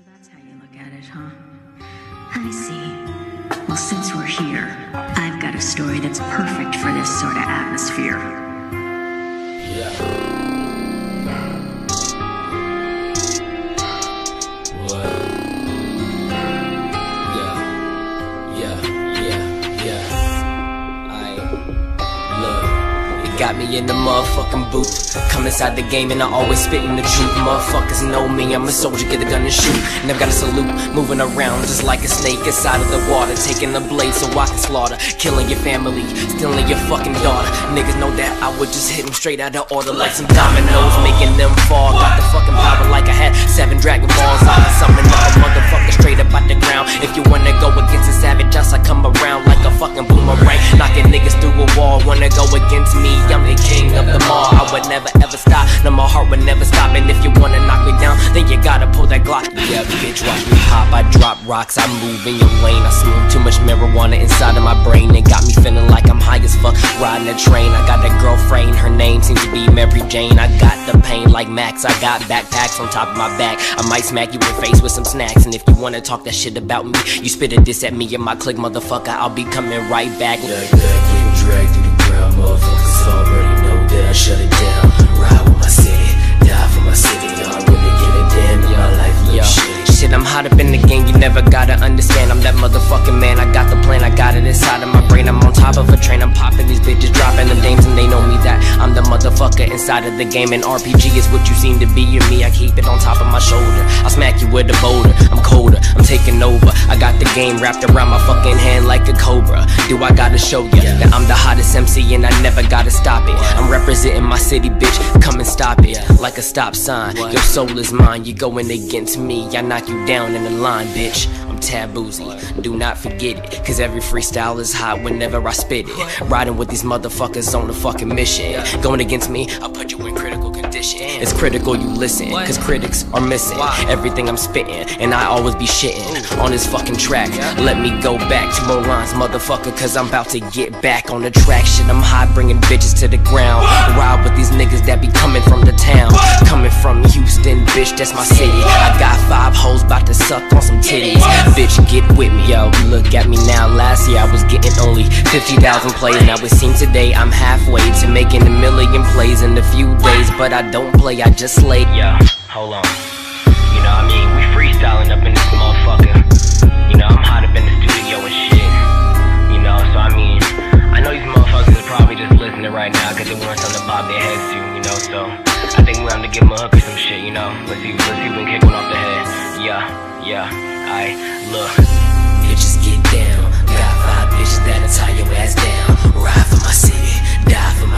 So that's how you look at it, huh? I see. Well, since we're here, I've got a story that's perfect for this sort of atmosphere. Yeah. Got me in the motherfucking booth. Come inside the game and I always spitting the truth. Motherfuckers know me, I'm a soldier, get the gun and shoot. Never got a salute, moving around just like a snake inside of the water. Taking the blade so I can slaughter. Killing your family, stealing your fucking daughter. Niggas know that I would just hit them straight out of order like some dominoes, making them fall. Got the fucking power like I had seven Dragon Balls. I can summon up a motherfucker straight up out the ground. If you wanna go against a savage, I come around like a fucking boomerang. Knocking niggas through a wall. Wanna go against me, ever stop. No, my heart would never stop. And if you wanna knock me down, then you gotta pull that Glock. Yeah, bitch, watch me hop. I drop rocks, I move in your lane. I smoke too much marijuana inside of my brain. It got me feeling like I'm high as fuck. Riding a train, I got a girlfriend. Her name seems to be Mary Jane. I got the pain like Max. I got backpacks on top of my back. I might smack you in the face with some snacks. And if you wanna talk that shit about me, you spit a diss at me and my click, motherfucker. I'll be coming right back. Back, back, getting dragged through the ground. Motherfuckers I'm hot up in the game, you never gotta understand. I'm that motherfucking man, I got the plan, I got it inside of my brain. I'm on top of a train, I'm popping these bitches, motherfucker inside of the game. And RPG is what you seem to be, and me, I keep it on top of my shoulder. I'll smack you with a boulder, I'm colder, I'm taking over. I got the game wrapped around my fucking hand like a cobra. Do I gotta show ya that I'm the hottest MC and I never gotta stop it? I'm representing my city, bitch, come and stop it like a stop sign. Your soul is mine, you going against me, I knock you down in the line, bitch. Taboozy, do not forget it. Cause every freestyle is hot whenever I spit it. Riding with these motherfuckers on the fucking mission. Going against me, I'll put you in critical condition. It's critical you listen, cause critics are missing everything I'm spitting. And I always be shitting on this fucking track. Let me go back to more lines, motherfucker, cause I'm about to get back on the track. Shit, I'm hot, bringing bitches to the ground. Ride with these niggas that be coming from the town. From Houston, bitch, that's my city. I got five hoes about to suck on some titties. Bitch, get with me, yo. Look at me now. Last year I was getting only 50,000 plays. Now it seems today I'm halfway to making a million plays in a few days. But I don't play, I just slay. Yeah, hold on. You know, I mean, we freestyling up in this motherfucker. You know, I'm hot up in the studio and shit. You know, so I mean, I know these motherfuckers are probably just listening right now because they want something to bob their heads to, you know, so I think we're gonna give hook or some shit, you know. Let's see, let's see if we can kick one off the head. Yeah, yeah, I look. Bitches get down. Got five bitches that'll tie your ass down. Ride for my city, die for